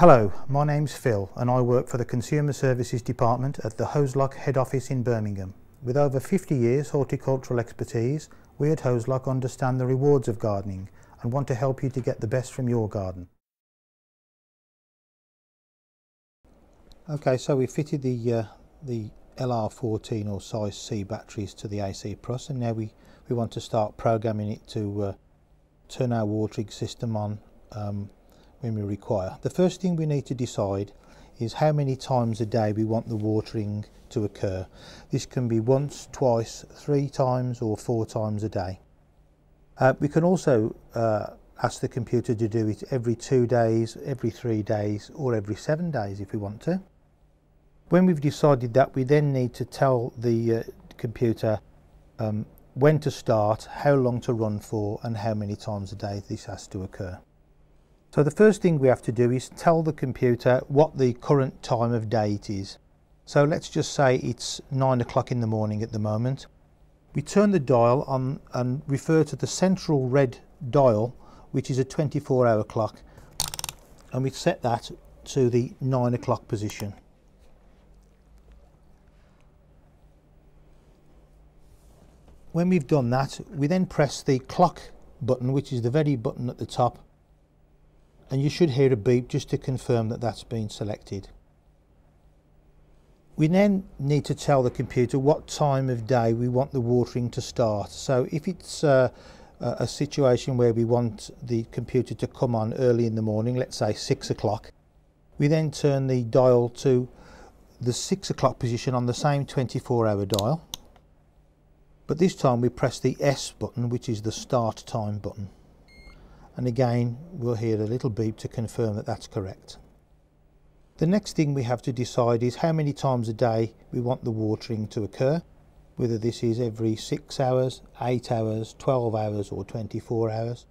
Hello, my name's Phil and I work for the Consumer Services Department at the Hozelock head office in Birmingham. With over 50 years horticultural expertise, we at Hozelock understand the rewards of gardening and want to help you to get the best from your garden. Okay, so we fitted the uh, the LR14 or size C batteries to the AC Plus and now we, we want to start programming it to uh, turn our watering system on um, when we require. The first thing we need to decide is how many times a day we want the watering to occur. This can be once, twice, three times or four times a day. Uh, we can also uh, ask the computer to do it every two days, every three days or every seven days if we want to. When we've decided that we then need to tell the uh, computer um, when to start, how long to run for and how many times a day this has to occur. So the first thing we have to do is tell the computer what the current time of day it is. So let's just say it's 9 o'clock in the morning at the moment. We turn the dial on and refer to the central red dial which is a 24 hour clock and we set that to the 9 o'clock position. When we've done that we then press the clock button which is the very button at the top and you should hear a beep just to confirm that that's been selected. We then need to tell the computer what time of day we want the watering to start. So if it's uh, a situation where we want the computer to come on early in the morning, let's say six o'clock, we then turn the dial to the six o'clock position on the same 24 hour dial. But this time we press the S button, which is the start time button and again we'll hear a little beep to confirm that that's correct. The next thing we have to decide is how many times a day we want the watering to occur, whether this is every 6 hours, 8 hours, 12 hours or 24 hours,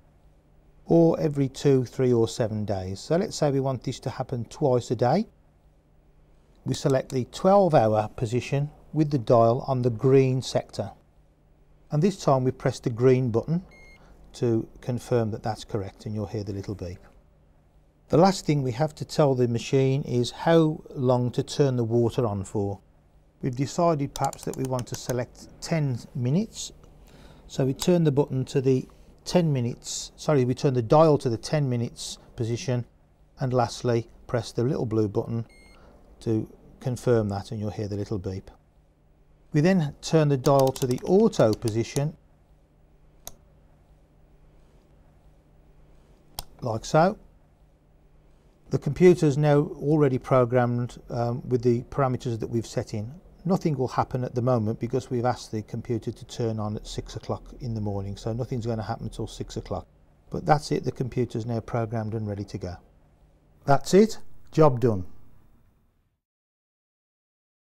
or every 2, 3 or 7 days. So let's say we want this to happen twice a day. We select the 12 hour position with the dial on the green sector. And this time we press the green button to confirm that that's correct and you'll hear the little beep. The last thing we have to tell the machine is how long to turn the water on for. We've decided perhaps that we want to select 10 minutes. So we turn the button to the 10 minutes, sorry, we turn the dial to the 10 minutes position and lastly press the little blue button to confirm that and you'll hear the little beep. We then turn the dial to the auto position like so. The computer is now already programmed um, with the parameters that we've set in. Nothing will happen at the moment because we've asked the computer to turn on at 6 o'clock in the morning, so nothing's going to happen until 6 o'clock. But that's it, the computer is now programmed and ready to go. That's it, job done.